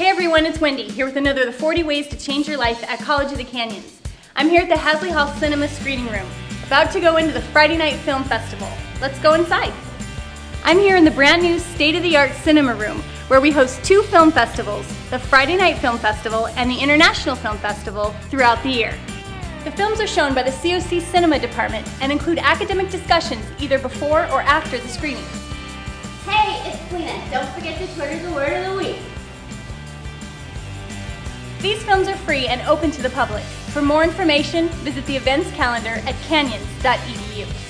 Hey everyone, it's Wendy, here with another of The 40 Ways to Change Your Life at College of the Canyons. I'm here at the Hasley Hall Cinema Screening Room, about to go into the Friday Night Film Festival. Let's go inside. I'm here in the brand new state-of-the-art cinema room, where we host two film festivals, the Friday Night Film Festival and the International Film Festival, throughout the year. The films are shown by the COC Cinema Department and include academic discussions either before or after the screening. Hey, it's Lena. Don't forget to Twitter the word These films are free and open to the public. For more information, visit the events calendar at canyons.edu.